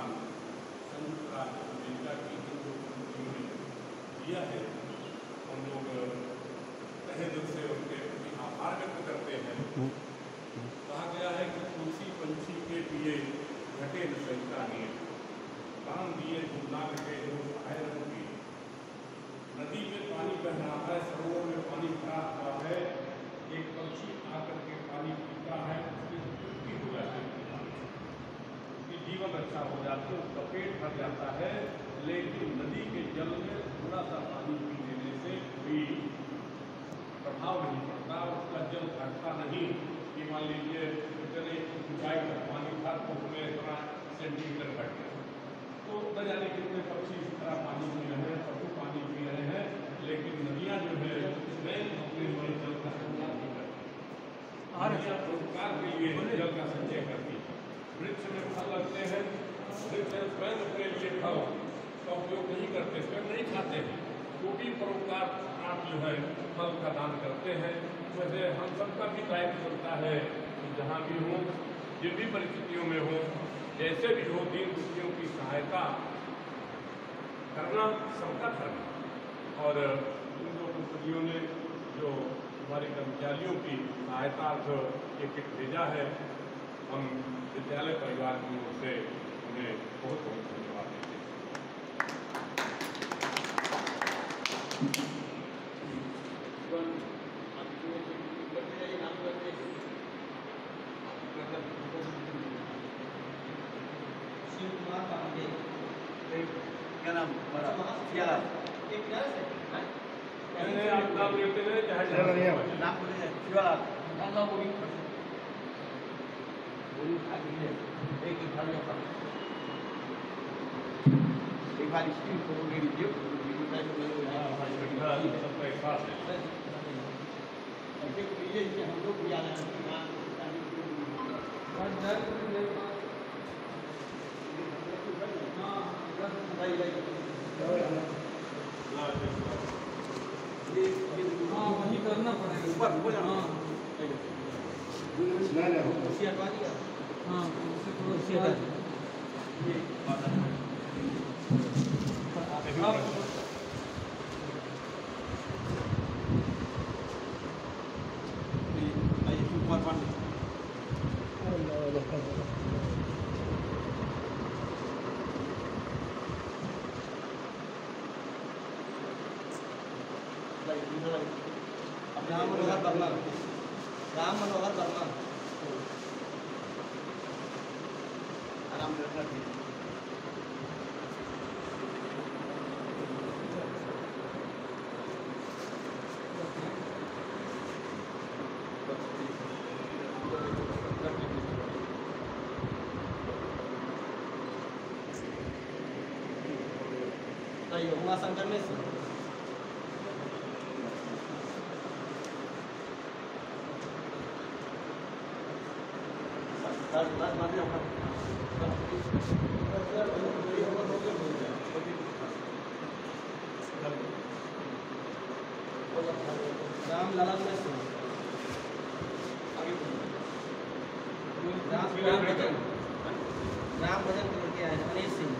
काम संयुक्त राष्ट्र अमेरिका की जिन लोगों ने किया है हम लोग तहे दिल से उनके प्रति आभार व्यक्त करते हैं कहा गया है कि तुलसी पंछी के लिए घटे न संहिता नियम काम दिए ना घटे जो सहाय रंगी नदी में पानी बह रहा है सरोवर में पानी भरा हुआ है इकट्ठा हो जाती है, उसका पेट भर जाता है, लेकिन नदी के जल में थोड़ा सा पानी पी लेने से भी प्रभाव नहीं पड़ता, उसका जल घटता नहीं। वृक्ष में फल लगते हैं, वृक्ष स्वयं अपने लिए फल का उपयोग नहीं करते, स्वयं नहीं खाते। हैं वो भी परोपकार आप जो है, फल का दान करते हैं। वैसे हम सबका भी दायित्व बनता है कि जहाँ भी हो, जिन भी परिस्थितियों में हो, जैसे भी हो, दीन दुखियों की सहायता करना, सबका धर्म और इन दो कंपनियों ने जो हमारे कर्मचारियों की सहायतार्थ एक एक भेजा है हम विद्यालय परिवार की ओर से उन्हें बहुत बहुत धन्यवाद देते हैं शिव कुमार पांडे क्या नाम अच्छा, क्या नाम एक किनारे से हैं? मैंने आप नाम हैं बोलिए शिवालाल करना पड़ेगा। ऊपर ऊपर जाना। हाँ। नहीं नहीं। राम मनोहर वर्मा राम मनोहर वर्मा आराम से रखना चाहिए सही में राम लाला से राम राम भजन करके आए अनिल सिंह।